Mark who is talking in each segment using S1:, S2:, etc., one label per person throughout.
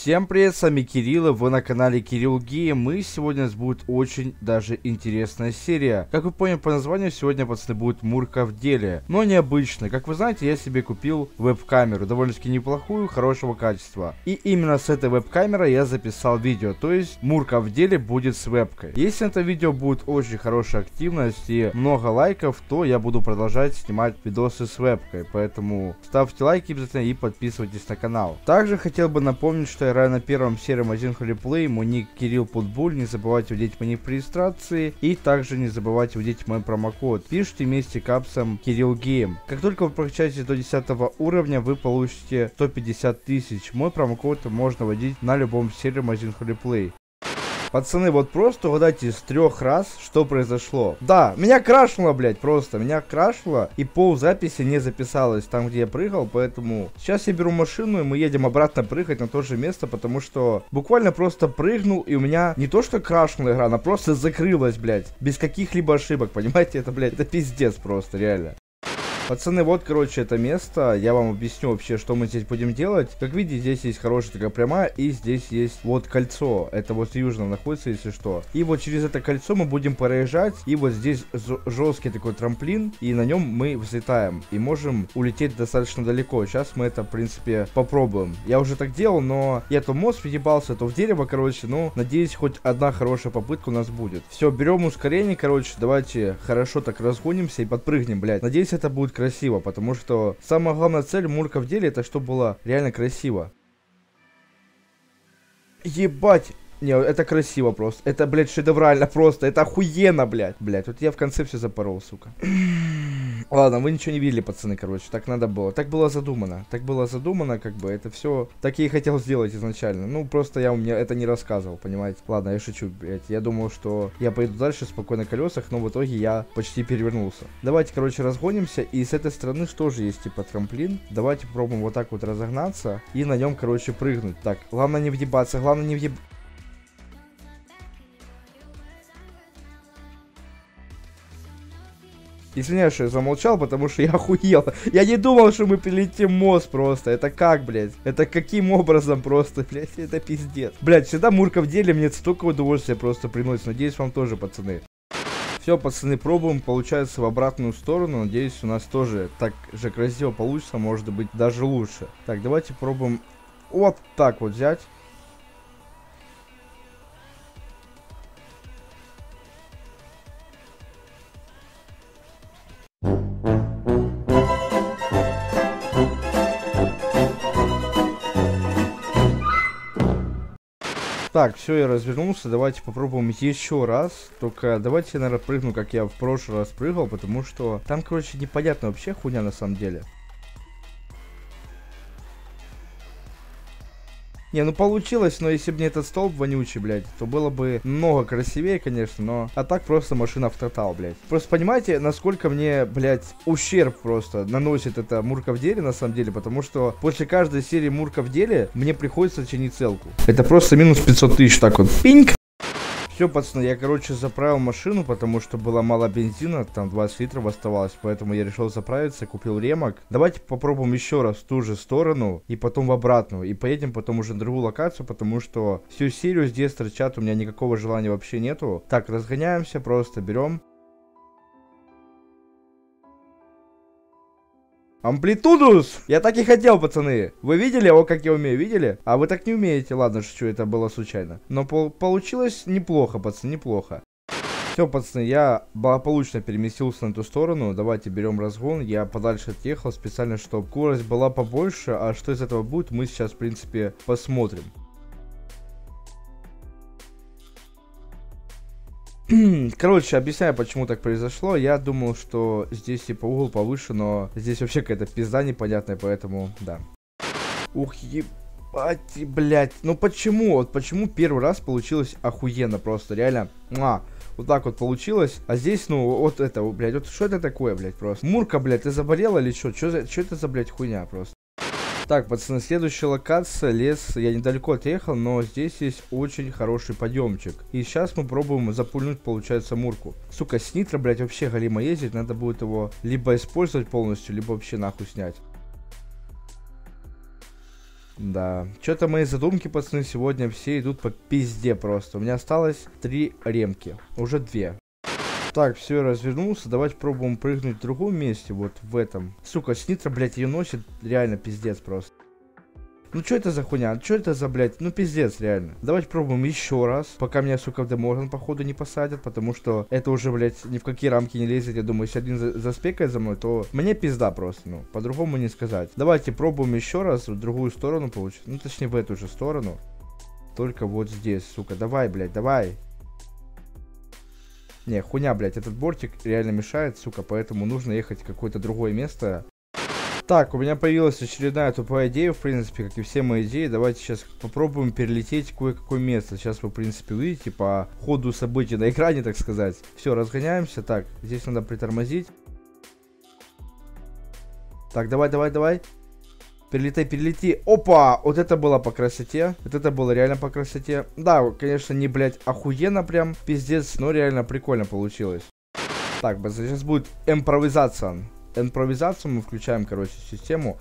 S1: Всем привет, с вами Кирилл, и вы на канале Кирилл Гейм, и сегодня у нас будет очень даже интересная серия. Как вы поняли по названию, сегодня, пацаны, будет Мурка в деле, но необычно. Как вы знаете, я себе купил веб-камеру, довольно-таки неплохую, хорошего качества. И именно с этой веб-камерой я записал видео, то есть Мурка в деле будет с вебкой. Если это видео будет очень хорошая активность и много лайков, то я буду продолжать снимать видосы с вебкой, поэтому ставьте лайки обязательно и подписывайтесь на канал. Также хотел бы напомнить, что играю на первом сером 1 Холиплей, мой Кирилл Путбуль, не забывайте вводить ник при регистрации и также не забывайте вводить мой промокод. Пишите вместе капсом Кирилл Гейм. Как только вы прокачаетесь до 10 уровня, вы получите 150 тысяч. Мой промокод можно вводить на любом сером 1 Холиплей. Пацаны, вот просто угадайте с трех раз, что произошло. Да, меня крашнуло, блядь, просто. Меня крашнуло, и пол записи не записалось там, где я прыгал, поэтому... Сейчас я беру машину, и мы едем обратно прыгать на то же место, потому что буквально просто прыгнул, и у меня не то, что крашнула игра, она просто закрылась, блядь. Без каких-либо ошибок, понимаете? Это, блядь, это пиздец просто, реально. Пацаны, вот, короче, это место. Я вам объясню вообще, что мы здесь будем делать. Как видите, здесь есть хорошая такая прямая, и здесь есть вот кольцо. Это вот южно находится, если что. И вот через это кольцо мы будем проезжать. И вот здесь жесткий такой трамплин, и на нем мы взлетаем. И можем улететь достаточно далеко. Сейчас мы это, в принципе, попробуем. Я уже так делал, но я то мост въебался, то в дерево, короче. Ну, надеюсь, хоть одна хорошая попытка у нас будет. Все, берем ускорение, короче. Давайте хорошо так разгонимся и подпрыгнем, блядь. Надеюсь, это будет красиво, потому что самая главная цель Мурка в деле, это чтобы было реально красиво. Ебать! Не, это красиво просто. Это, блядь, шедеврально просто. Это охуенно, блядь. Блядь, вот я в конце все запорол, сука. Ладно, вы ничего не видели, пацаны, короче. Так надо было. Так было задумано. Так было задумано, как бы. Это все так я и хотел сделать изначально. Ну, просто я у меня это не рассказывал, понимаете? Ладно, я шучу, блядь. Я думал, что я поеду дальше спокойно на колесах, но в итоге я почти перевернулся. Давайте, короче, разгонимся. И с этой стороны что же есть, типа, трамплин. Давайте попробуем вот так вот разогнаться и на нем, короче, прыгнуть. Так, главное не въебаться, главное не въебаться. Извиняюсь, что я замолчал, потому что я охуел. Я не думал, что мы прилетим мост просто. Это как, блядь? Это каким образом просто, блядь? Это пиздец. Блядь, всегда Мурка в деле мне столько удовольствия просто приносит. Надеюсь, вам тоже, пацаны. Все, пацаны, пробуем, получается, в обратную сторону. Надеюсь, у нас тоже так же красиво получится, может быть, даже лучше. Так, давайте пробуем вот так вот взять. Так, все, я развернулся. Давайте попробуем еще раз. Только давайте я, наверное, прыгну, как я в прошлый раз прыгал, потому что там, короче, непонятно вообще хуйня на самом деле. Не, ну получилось, но если бы не этот столб вонючий, блядь, то было бы много красивее, конечно, но... А так просто машина в тотал, блядь. Просто понимаете, насколько мне, блядь, ущерб просто наносит эта Мурка в деле, на самом деле, потому что после каждой серии Мурка в деле мне приходится чинить целку. Это просто минус 500 тысяч, так вот. Пинг! Все, пацаны, я, короче, заправил машину, потому что было мало бензина, там 20 литров оставалось, поэтому я решил заправиться, купил ремок. Давайте попробуем еще раз в ту же сторону и потом в обратную, и поедем потом уже на другую локацию, потому что всю серию здесь торчат, у меня никакого желания вообще нету. Так, разгоняемся, просто берем Амплитудус! Я так и хотел, пацаны. Вы видели, о, как я умею, видели? А вы так не умеете. Ладно, что это было случайно. Но по получилось неплохо, пацаны, неплохо. Все, пацаны, я благополучно переместился на ту сторону. Давайте берем разгон. Я подальше отъехал специально, чтобы скорость была побольше. А что из этого будет, мы сейчас, в принципе, посмотрим. Короче, объясняю, почему так произошло. Я думал, что здесь типа угол повыше, но здесь вообще какая-то пизда непонятная, поэтому да. Ух, ебать, блядь. Ну почему? Вот почему первый раз получилось охуенно просто, реально. А, вот так вот получилось. А здесь, ну, вот это, блядь, вот что это такое, блядь, просто? Мурка, блядь, ты заболела или что? Что это за, блядь, хуйня просто? Так, пацаны, следующая локация, лес, я недалеко отъехал, но здесь есть очень хороший подъемчик. И сейчас мы пробуем запульнуть, получается, мурку. Сука, с нитро, блядь, вообще галимо ездить, надо будет его либо использовать полностью, либо вообще нахуй снять. Да. Что-то мои задумки, пацаны, сегодня все идут по пизде просто. У меня осталось три ремки. Уже две. Так, все, развернулся. Давайте пробуем прыгнуть в другом месте. Вот в этом. Сука, снитра, блядь, ее носит. Реально пиздец просто. Ну что это за хуйня? Что это за, блядь? Ну пиздец, реально. Давайте пробуем еще раз. Пока меня, сука, в Деморган, походу, не посадят. Потому что это уже, блядь, ни в какие рамки не лезет. Я думаю, если один за заспекает за мной, то мне пизда просто. Ну, по-другому не сказать. Давайте пробуем еще раз в другую сторону получить. Ну, точнее, в эту же сторону. Только вот здесь, сука. Давай, блядь, давай. Не, хуйня, блядь, этот бортик реально мешает, сука, поэтому нужно ехать в какое-то другое место. Так, у меня появилась очередная тупая идея, в принципе, как и все мои идеи. Давайте сейчас попробуем перелететь кое-какое место. Сейчас вы, в принципе, увидите по ходу событий на экране, так сказать. Все, разгоняемся. Так, здесь надо притормозить. Так, давай, давай, давай. Перелетай, перелети. Опа! Вот это было по красоте. Вот это было реально по красоте. Да, конечно, не, блядь, охуенно прям, пиздец, но реально прикольно получилось. Так, сейчас будет импровизация импровизацию мы включаем, короче, систему.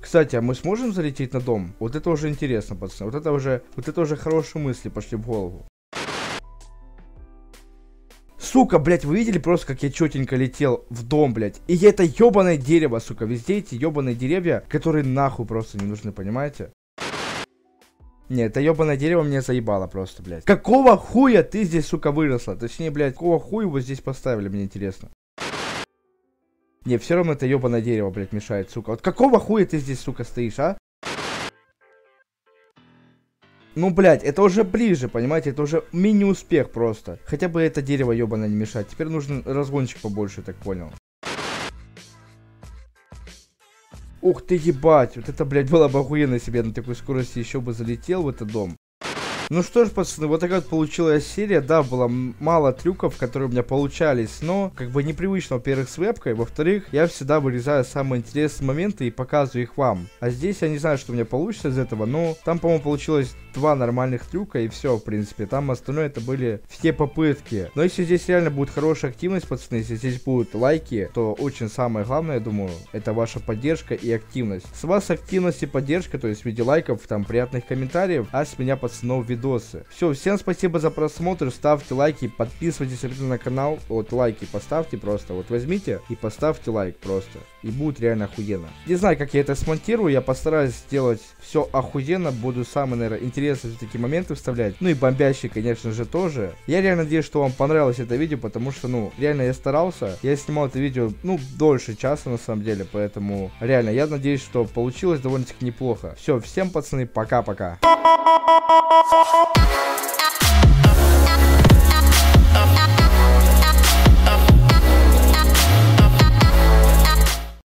S1: Кстати, а мы сможем залететь на дом? Вот это уже интересно, пацаны. Вот это уже, вот это уже хорошие мысли пошли в голову. Сука, блядь, вы видели просто, как я четенько летел в дом, блядь? И это ебаное дерево, сука. Везде эти ебаные деревья, которые нахуй просто не нужны, понимаете? Не, это ебаное дерево мне заебало просто, блядь. Какого хуя ты здесь, сука, выросла? Точнее, блядь, какого хуя вы здесь поставили, мне интересно. Не, все равно это ебаное дерево, блядь, мешает, сука. Вот какого хуя ты здесь, сука, стоишь, а? Ну, блядь, это уже ближе, понимаете? Это уже мини-успех просто. Хотя бы это дерево ебаное не мешать. Теперь нужен разгончик побольше, так понял. Ух ты, ебать, вот это, блядь, было бы охуенно себе на такой скорости еще бы залетел в этот дом. Ну что ж, пацаны, вот такая вот получилась серия. Да, было мало трюков, которые у меня получались, но как бы непривычно, во-первых, с вебкой, во-вторых, я всегда вырезаю самые интересные моменты и показываю их вам. А здесь я не знаю, что у меня получится из этого, но там, по-моему, получилось два нормальных трюка и все, в принципе. Там остальное это были все попытки. Но если здесь реально будет хорошая активность, пацаны, если здесь будут лайки, то очень самое главное, я думаю, это ваша поддержка и активность. С вас активность и поддержка, то есть в виде лайков, там, приятных комментариев, а с меня, пацанов, видосы. Все, всем спасибо за просмотр, ставьте лайки, подписывайтесь обязательно на канал, вот лайки поставьте просто, вот возьмите и поставьте лайк просто, и будет реально охуенно. Не знаю, как я это смонтирую, я постараюсь сделать все охуенно, буду самые, наверное, интересные такие моменты вставлять, ну и бомбящие, конечно же, тоже. Я реально надеюсь, что вам понравилось это видео, потому что, ну, реально я старался, я снимал это видео, ну, дольше часа на самом деле, поэтому, реально, я надеюсь, что получилось довольно-таки неплохо. Все, всем, пацаны, пока-пока.